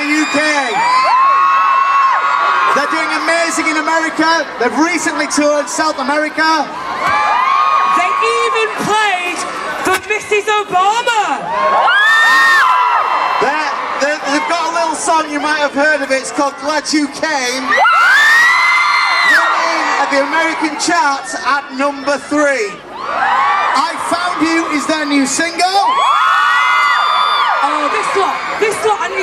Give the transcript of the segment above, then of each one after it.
the UK. They're doing amazing in America. They've recently toured South America. They even played for Mrs. Obama. They're, they're, they've got a little song, you might have heard of it. It's called Glad You Came. At the American charts at number three. I Found You is their new single.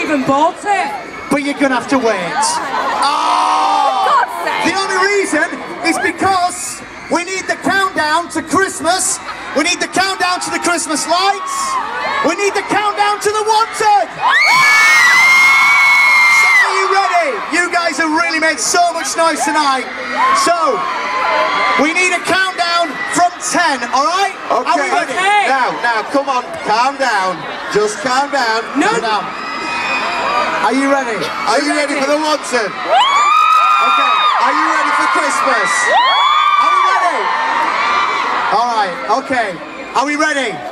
Even bought it. but you're gonna have to wait. Oh! The only reason is because we need the countdown to Christmas. We need the countdown to the Christmas lights. We need the countdown to the wanted. So are you ready? You guys have really made so much noise tonight. So we need a countdown from 10, all right? Are we Okay. ready? Okay. Now, now, come on, calm down. Just calm down. No. Calm down. Are you ready? Are you ready for the Wanted? Okay. Are you ready for Christmas? Are we ready? All right, okay. Are we ready?